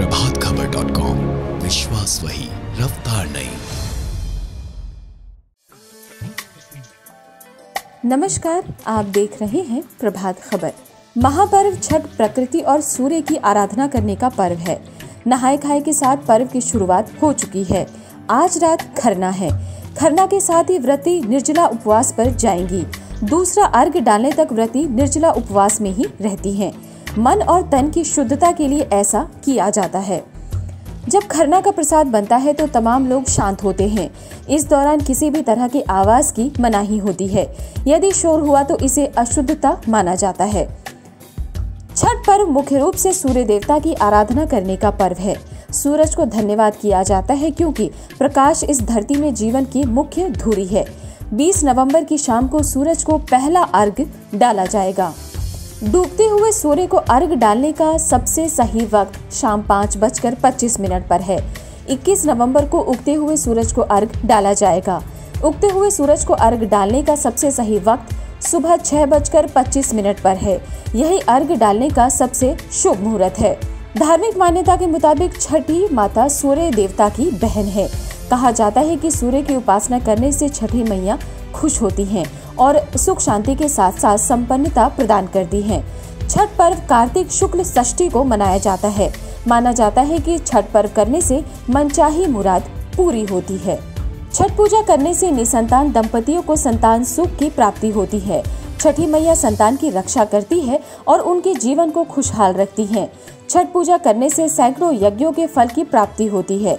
Prabhat Khabar dot com विश्वास वही, रफ्तार नहीं। नमस्कार, आप देख रहे हैं प्रभात खबर। महापर्व छठ प्रकृति और सूर्य की आराधना करने का पर्व है। नहाए खाए के साथ पर्व की शुरुआत हो चुकी है। आज रात खरना है। खरना के साथ ही व्रती निर्जला उपवास पर जाएँगी। दूसरा अर्घ डालने तक व्रती निर्जला उपवास में ही रहती हैं। मन और तन की शुद्धता के लिए ऐसा किया जाता है। जब खरना का प्रसाद बनता है तो तमाम लोग शांत होते हैं। इस दौरान किसी भी तरह की आवाज़ की मनाही होती है। यदि शोर हुआ तो इसे अशुद्धता माना जाता है। छठ पर्व मुख्य रूप से सूर्य देवता की आराधना करने का पर्व है। सूरज को धन्यवाद किया जाता है, क्योंकि प्रकाश इस धरती में जीवन की मुख्य धुरी है। 20 नवंबर की शाम को सूरज को पहला अर्घ डाला जाएगा। डूबते हुए सूर्य को अर्घ डालने का सबसे सही वक्त शाम पाँच बजकर पच्चीस मिनट पर है। 21 नवंबर को उगते हुए सूरज को अर्घ डाला जाएगा। उगते हुए सूरज को अर्घ डालने का सबसे सही वक्त सुबह छह बजकर पच्चीस मिनट पर है। यही अर्घ डालने का सबसे शुभ मुहूर्त है। धार्मिक मान्यता के मुताबिक छठी माता सूर्य देवता की बहन है। कहा जाता है कि सूर्य की उपासना करने से छठी मैया खुश होती हैं और सुख शांति के साथ साथ संपन्नता प्रदान करती है। छठ पर्व कार्तिक शुक्ल षष्ठी को मनाया जाता है। माना जाता है कि छठ पर्व करने से मनचाही मुराद पूरी होती है। छठ पूजा करने से निसंतान दंपतियों को संतान सुख की प्राप्ति होती है। छठी मैया संतान की रक्षा करती है और उनके जीवन को खुशहाल रखती है। छठ पूजा करने से सैकड़ों यज्ञों के फल की प्राप्ति होती है।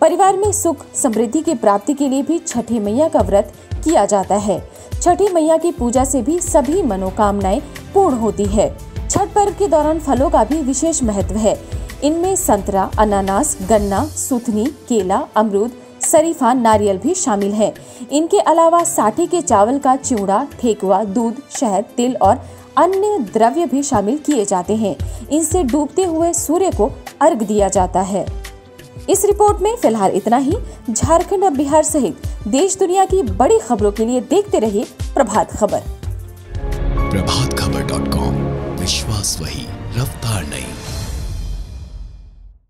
परिवार में सुख, समृद्धि की प्राप्ति के लिए भी छठी मैया का व्रत किया जाता है। छठी मैया की पूजा से भी सभी मनोकामनाएँ पूर्ण होती है। छठ पर्व के दौरान फलों का भी विशेष महत्व है। इनमें संतरा, अनानास, गन्ना, सुथनी, केला, अमरूद, शरीफा, नारियल भी शामिल है। इनके अलावा साठी के चावल का चिवड़ा ठेकुआ दूध, शहद, तिल और अन्य द्रव्य भी शामिल किए जाते हैं। इनसे डूबते हुए सूर्य को अर्घ दिया जाता है। इस रिपोर्ट में फ़िलहाल इतना ही। झारखंड और बिहार सहित देश दुनिया की बड़ी खबरों के लिए देखते रहिए प्रभात खबर। प्रभात खबर डॉट कॉम, विश्वास वही, रफ्तार नहीं।